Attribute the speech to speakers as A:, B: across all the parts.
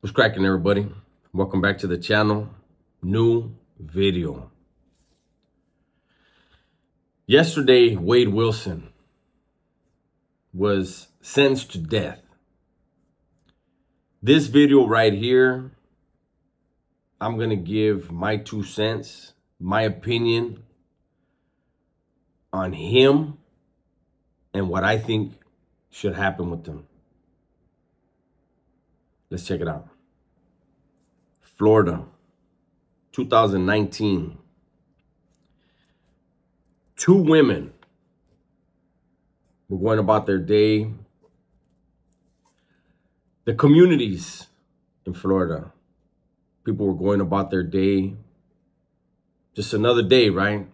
A: What's cracking, everybody? Welcome back to the channel. New video. Yesterday, Wade Wilson was sentenced to death. This video right here, I'm going to give my two cents, my opinion on him and what I think should happen with him. Let's check it out. Florida, 2019. Two women were going about their day. The communities in Florida, people were going about their day. Just another day, right?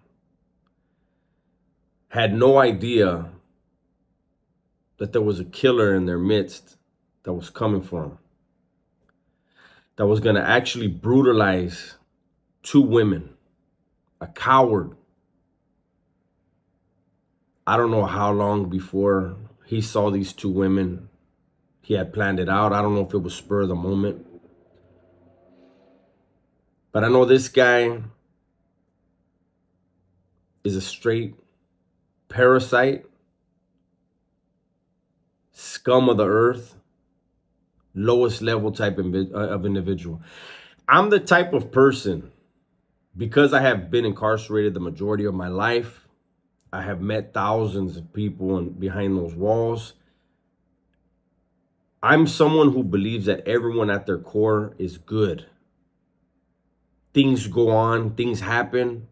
A: Had no idea that there was a killer in their midst that was coming for them that was going to actually brutalize two women, a coward. I don't know how long before he saw these two women. He had planned it out. I don't know if it was spur of the moment. But I know this guy is a straight parasite, scum of the earth lowest level type uh, of individual. I'm the type of person, because I have been incarcerated the majority of my life, I have met thousands of people and behind those walls. I'm someone who believes that everyone at their core is good. Things go on, things happen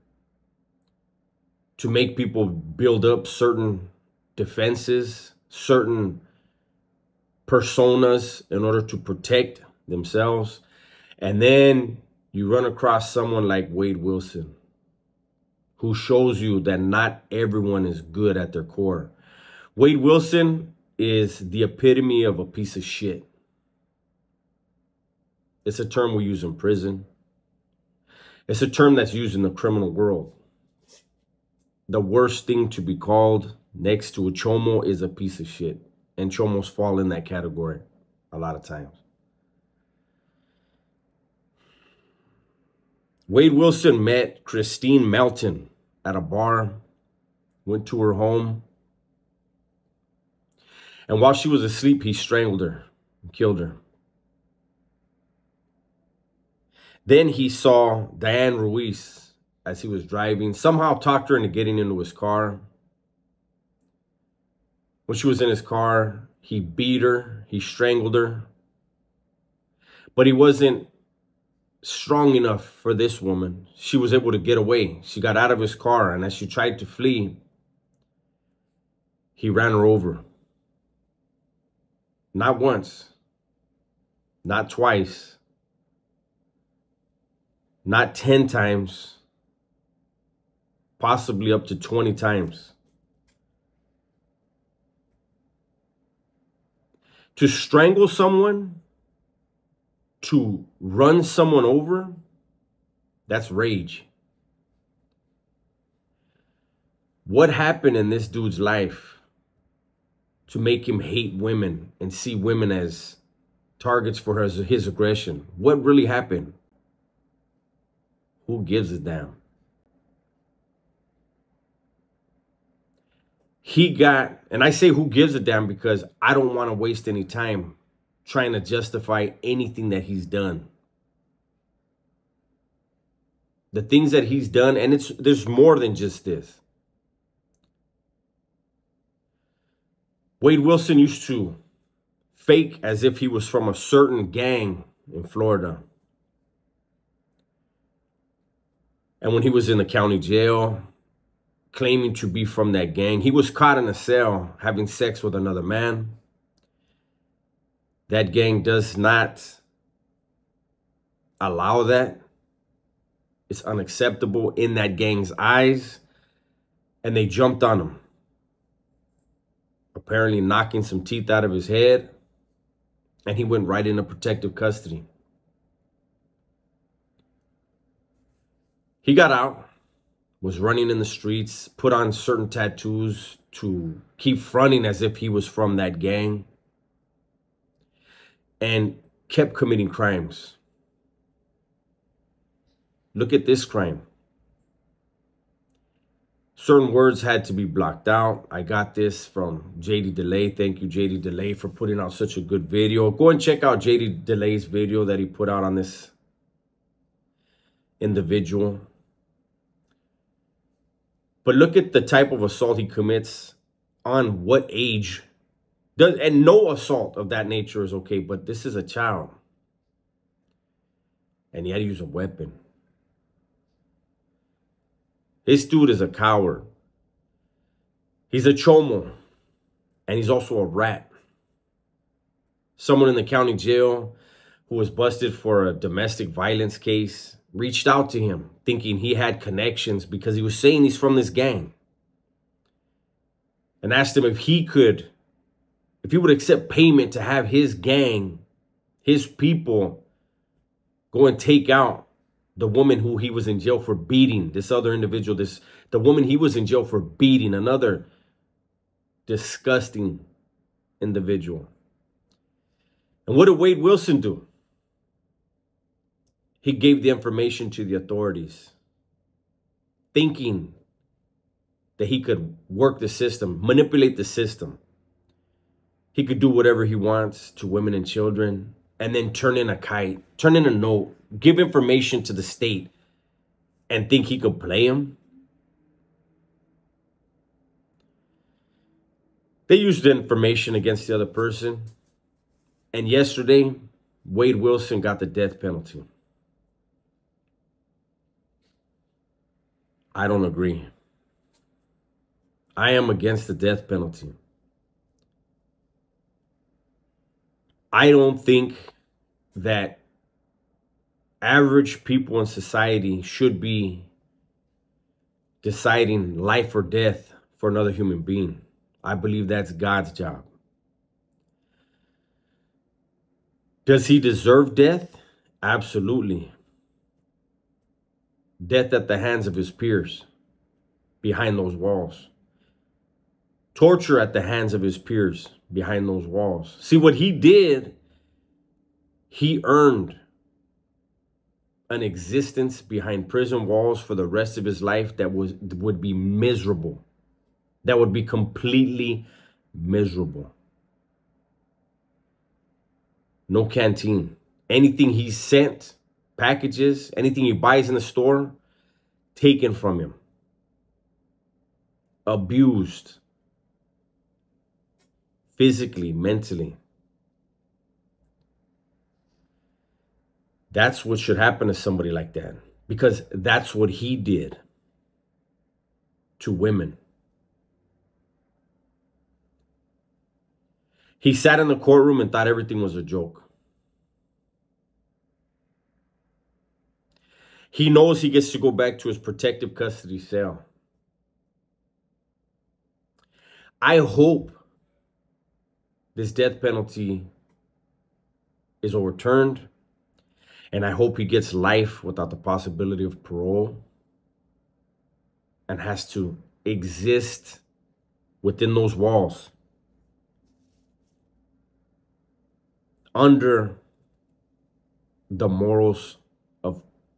A: to make people build up certain defenses, certain personas in order to protect themselves. And then you run across someone like Wade Wilson, who shows you that not everyone is good at their core. Wade Wilson is the epitome of a piece of shit. It's a term we use in prison. It's a term that's used in the criminal world. The worst thing to be called next to a chomo is a piece of shit and chomos fall in that category a lot of times. Wade Wilson met Kristine Melton at a bar, went to her home. And while she was asleep, he strangled her and killed her. Then he saw Diane Ruiz as he was driving, somehow talked her into getting into his car. When she was in his car, he beat her, he strangled her. But he wasn't strong enough for this woman. She was able to get away. She got out of his car, and as she tried to flee, he ran her over. Not once, not twice, not 10 times, possibly up to 20 times. To strangle someone, to run someone over, that's rage. What happened in this dude's life to make him hate women and see women as targets for his, his aggression? What really happened? Who gives a damn? He got, and I say who gives a damn because I don't want to waste any time trying to justify anything that he's done. The things that he's done, and it's there's more than just this. Wade Wilson used to fake as if he was from a certain gang in Florida. And when he was in the county jail, claiming to be from that gang. He was caught in a cell having sex with another man. That gang does not allow that. It's unacceptable in that gang's eyes. And they jumped on him. Apparently knocking some teeth out of his head. And he went right into protective custody. He got out was running in the streets, put on certain tattoos to keep fronting as if he was from that gang. And kept committing crimes. Look at this crime. Certain words had to be blocked out. I got this from JD Delay. Thank you, JD Delay, for putting out such a good video. Go and check out JD Delay's video that he put out on this individual. But look at the type of assault he commits on what age. Does, and no assault of that nature is okay, but this is a child. And he had to use a weapon. This dude is a coward. He's a chomo. And he's also a rat. Someone in the county jail who was busted for a domestic violence case reached out to him thinking he had connections because he was saying he's from this gang. And asked him if he could, if he would accept payment to have his gang, his people, go and take out the woman who he was in jail for beating, this other individual, this the woman he was in jail for beating, another disgusting individual. And what did Wade Wilson do? He gave the information to the authorities, thinking that he could work the system, manipulate the system. He could do whatever he wants to women and children and then turn in a kite, turn in a note, give information to the state and think he could play him? They used the information against the other person. And yesterday, Wade Wilson got the death penalty. I don't agree. I am against the death penalty. I don't think that average people in society should be deciding life or death for another human being. I believe that's God's job. Does he deserve death? Absolutely. Death at the hands of his peers behind those walls. Torture at the hands of his peers behind those walls. See, what he did, he earned an existence behind prison walls for the rest of his life that was would be miserable. That would be completely miserable. No canteen. Anything he sent, packages, anything he buys in the store, taken from him. Abused. Physically, mentally. That's what should happen to somebody like that because that's what he did to women. He sat in the courtroom and thought everything was a joke. He knows he gets to go back to his protective custody cell. I hope this death penalty is overturned and I hope he gets life without the possibility of parole and has to exist within those walls under the morals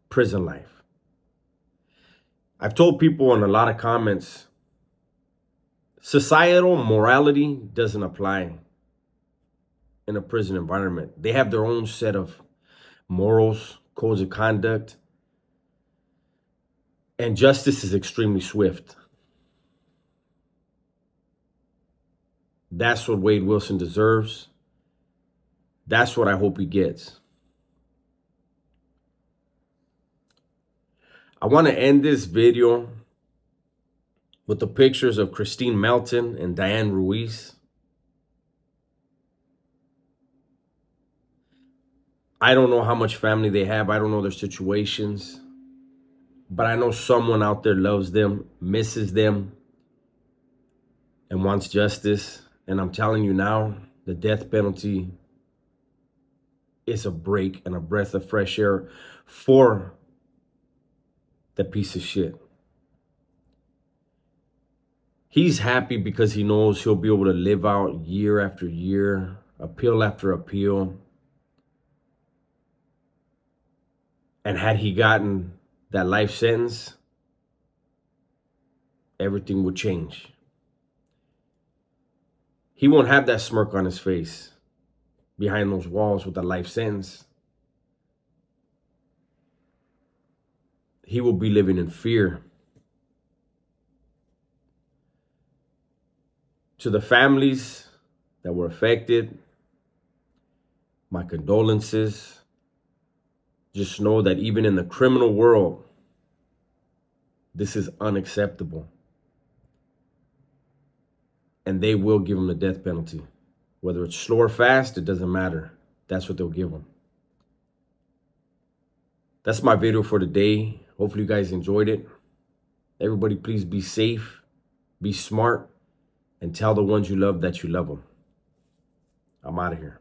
A: prison life. I've told people in a lot of comments, societal morality doesn't apply in a prison environment. They have their own set of morals, codes of conduct, and justice is extremely swift. That's what Wade Wilson deserves. That's what I hope he gets. I want to end this video with the pictures of Kristine Melton and Diane Ruiz. I don't know how much family they have. I don't know their situations. But I know someone out there loves them, misses them, and wants justice. And I'm telling you now, the death penalty is a break and a breath of fresh air for the piece of shit. He's happy because he knows he'll be able to live out year after year, appeal after appeal And had he gotten that life sentence, everything would change. He won't have that smirk on his face behind those walls with a life sentence. He will be living in fear. To the families that were affected, my condolences. Just know that even in the criminal world, this is unacceptable. And they will give him the death penalty. Whether it's slow or fast, it doesn't matter. That's what they'll give him. That's my video for today. Hopefully you guys enjoyed it. Everybody, please be safe, be smart, and tell the ones you love that you love them. I'm out of here.